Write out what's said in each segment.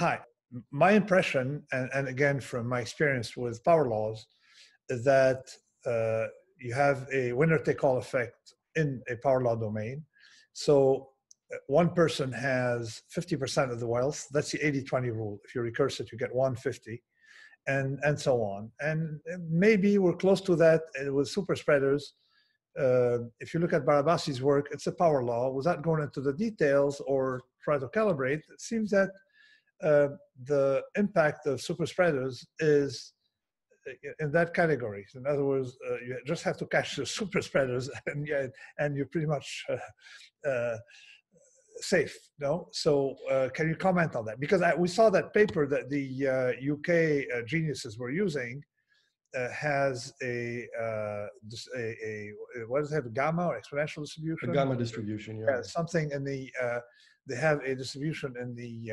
Hi. My impression, and, and again from my experience with power laws, is that uh, you have a winner take all effect in a power law domain. So uh, one person has 50% of the wealth. That's the 80 20 rule. If you recurse it, you get 150 and, and so on. And maybe we're close to that uh, with super spreaders. Uh, if you look at Barabasi's work, it's a power law. Without going into the details or try to calibrate, it seems that uh, the impact of super spreaders is in that category. In other words, uh, you just have to catch the super spreaders, and yeah, and you're pretty much uh, uh, safe. No, so uh, can you comment on that? Because I, we saw that paper that the UK geniuses were using. has a, a, a, what does it have? Gamma or exponential distribution? A gamma distribution, yeah. yeah something in the they have a distribution in the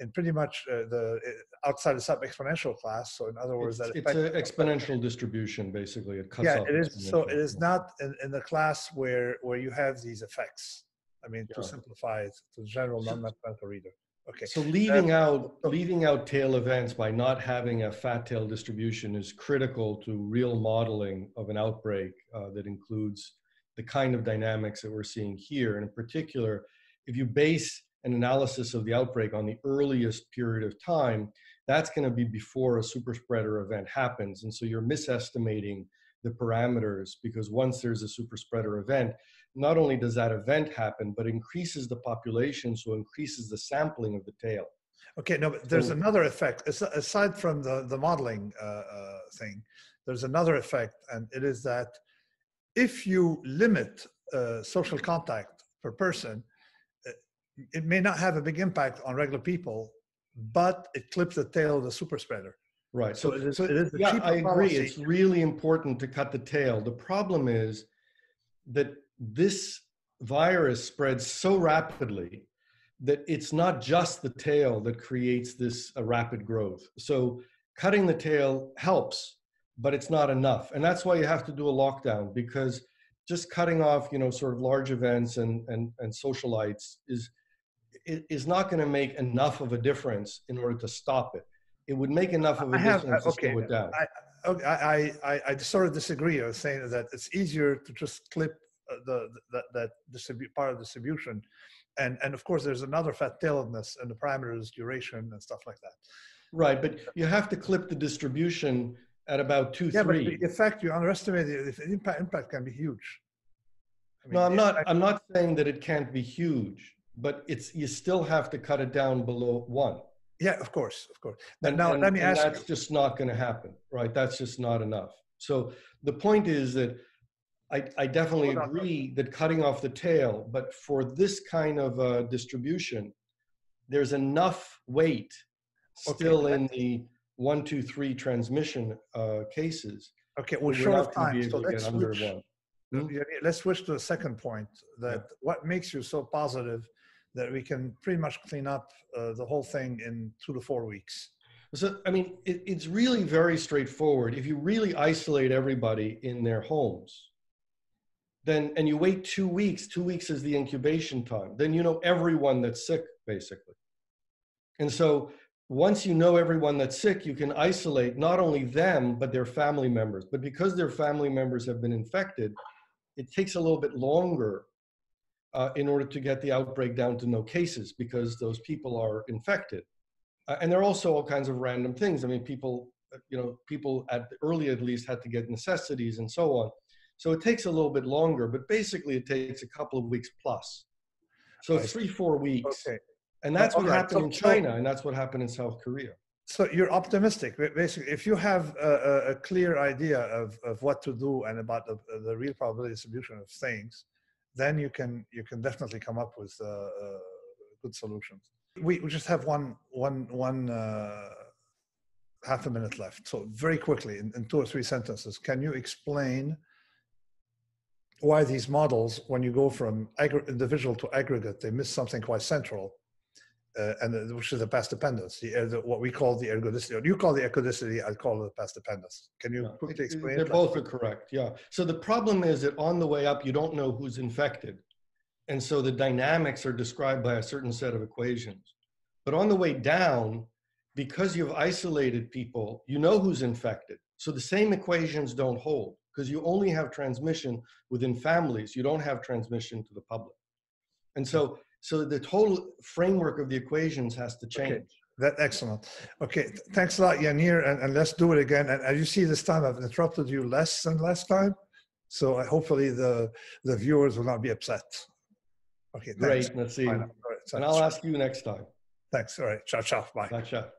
in pretty much uh, the uh, outside the sub-exponential class. So in other words, it's, that it's an exponential distribution basically. It cuts yeah, it is. So it is not in, in, the class where where you have these effects. I mean, yeah. to simplify it to the general non-mathematical reader. Okay. So leaving out leaving out tail events by not having a fat tail distribution is critical to real modeling of an outbreak uh, that includes the kind of dynamics that we're seeing here. And in particular, if you base an analysis of the outbreak on the earliest period of time, that's going to be before a super spreader event happens. And so you're misestimating the parameters because once there's a super spreader event, not only does that event happen, but increases the population, so increases the sampling of the tail. Okay, no, but there's so, another effect aside from the the modeling uh, uh, thing. There's another effect, and it is that if you limit uh, social contact per person, it may not have a big impact on regular people, but it clips the tail of the super spreader. Right. So, so it is, so, it is yeah, I agree. Policy. It's really important to cut the tail. The problem is that this virus spreads so rapidly that it's not just the tail that creates this uh, rapid growth. So cutting the tail helps, but it's not enough. And that's why you have to do a lockdown because just cutting off, you know, sort of large events and, and, and socialites is is not going to make enough of a difference in order to stop it. It would make enough of a have, difference to okay, slow it down. I, okay, I, I, I sort of disagree. I was saying that it's easier to just clip uh, the, the that distribute part of distribution, and and of course there's another fat tail in this, and the parameters, duration, and stuff like that. Right, but you have to clip the distribution at about two, yeah, three. But the effect you underestimate the impact. Impact can be huge. I mean, no, I'm not. I'm not saying that it can't be huge but it's you still have to cut it down below one. Yeah, of course, of course. And, now and, let me ask. That's you. just not going to happen, right? That's just not enough. So the point is that I, I definitely agree that cutting off the tail, but for this kind of uh, distribution, there's enough weight still in the one, two, three transmission uh, cases. Okay, well, short of time. So let's switch, hmm? let's switch to the second point. That yeah. what makes you so positive that we can pretty much clean up uh, the whole thing in two to four weeks. So, I mean, it, it's really very straightforward. If you really isolate everybody in their homes, then, and you wait two weeks, two weeks is the incubation time, then you know everyone that's sick, basically. And so, once you know everyone that's sick, you can isolate not only them, but their family members. But because their family members have been infected, it takes a little bit longer uh, in order to get the outbreak down to no cases because those people are infected. Uh, and there are also all kinds of random things. I mean, people, uh, you know, people at the early at least had to get necessities and so on. So it takes a little bit longer, but basically it takes a couple of weeks plus. So three, four weeks. Okay. And that's what right. happened so, in China, and that's what happened in South Korea. So you're optimistic. Basically, if you have a, a clear idea of, of what to do and about the, the real probability distribution of things, then you can you can definitely come up with uh, uh, good solutions. We, we just have one one one uh, half a minute left. So very quickly, in, in two or three sentences, can you explain why these models, when you go from individual to aggregate, they miss something quite central, uh, and which is the past dependence, the, uh, the, what we call the ergodicity. you call the ergodicity, I call it the past dependence. Can you quickly explain? They're both are correct. Yeah. So the problem is that on the way up, you don't know who's infected, and so the dynamics are described by a certain set of equations. But on the way down, because you've isolated people, you know who's infected. So the same equations don't hold because you only have transmission within families. You don't have transmission to the public. And so, so the total framework of the equations has to change. Okay. That excellent. Okay, thanks a lot, Yaneer, and, and let's do it again. And as you see, this time I've interrupted you less than last time, so I, hopefully the the viewers will not be upset. Okay, thanks. Great. Let's see. Bye now. All right, And. I'll ask you next time. Thanks. All right. Ciao, ciao. Bye. Gotcha.